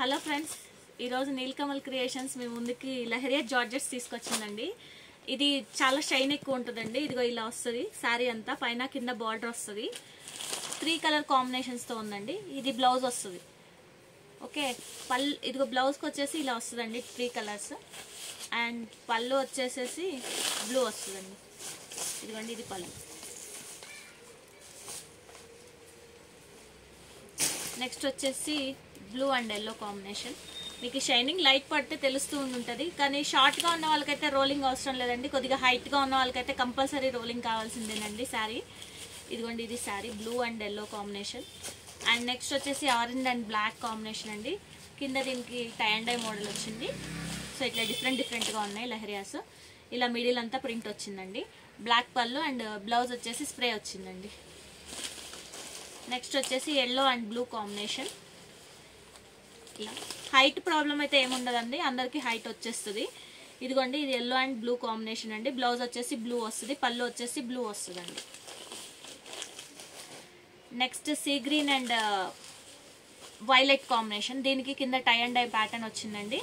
Hello friends ఈరోజు Neelakamal creations మీ ముందుకి leheriya georgettes తీసుకొచ్చిందండి. ఇది చాలా షైన్ ఎక్కువ ఉంటుందండి. ఇదిగో ఇలా వస్తుంది. శారీ అంతా పైన కింద బార్డర్ వస్తుంది. త్రీ కలర్ కాంబినేషన్స్తో ఉందండి. ఇది బ్లౌజ్ వస్తుంది. ఓకే పళ్ళు ఇదిగో బ్లౌజ్కి వచ్చేసి ఇలా వస్తుందండి త్రీ కలర్స్. అండ్ పళ్ళు వచ్చేసేసి బ్లూ వస్తుందండి. ఇదిగోండి ఇది పళ్ళు. నెక్స్ట్ వచ్చేసి బ్లూ అండ్ ఎల్లో కాంబినేషన్ మీకు షైనింగ్ లైట్ పడితే తెలుస్తూ ఉంటుంది కానీ షార్ట్గా ఉన్న వాళ్ళకైతే రోలింగ్ అవసరం లేదండి. కొద్దిగా హైట్గా ఉన్న వాళ్ళకైతే కంపల్సరీ రోలింగ్ కావాల్సిందేనండి శారీ ఇదిగోండి ఇది sari blue and yellow combination and next వచ్చేసి ఆరెంజ్ అండ్ బ్లాక్ కాంబినేషన్ అండి. కింద దీనికి టై అండ్ డై మోడల్ వచ్చింది. సో ఇట్లా డిఫరెంట్ డిఫరెంట్గా ఉన్నాయి లహరియాస్. ఇలా మిడిల్ అంతా ప్రింట్ వచ్చిందండి. బ్లాక్ పళ్ళు అండ్ బ్లౌజ్ వచ్చేసి స్ప్రే వచ్చిందండి. నెక్స్ట్ వచ్చేసి ఎల్లో అండ్ బ్లూ కాంబినేషన్ ఇలా హైట్ ప్రాబ్లం అయితే ఏముండదండి? అందరికీ హైట్ వచ్చేస్తుంది. ఇదిగోండి ఇది ఎల్లో అండ్ బ్లూ కాంబినేషన్ అండి. బ్లౌజ్ వచ్చేసి బ్లూ వస్తుంది. పళ్ళు వచ్చేసి బ్లూ వస్తుందండి. Next sea green and violet combination దీనికి కింద టై అండ్ డై ప్యాటర్న్ వచ్చిందండి.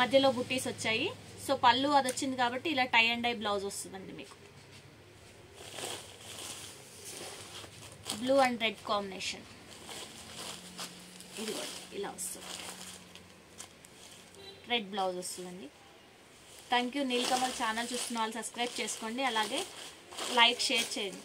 మధ్యలో బుట్టీస్ వచ్చాయి. సో పళ్ళు అది వచ్చింది కాబట్టి ఇలా టై అండ్ డై బ్లౌజ్ వస్తుందండి మీకు. Blue and red combination. ఇది కూడా ఇలా వస్తుంది. రెడ్ బ్లౌజ్ వస్తుందండి. థ్యాంక్ యూ నీల్కమల్ ఛానల్ చూస్తున్న వాళ్ళు సబ్స్క్రైబ్ చేసుకోండి. అలాగే లైక్ షేర్ చేయండి.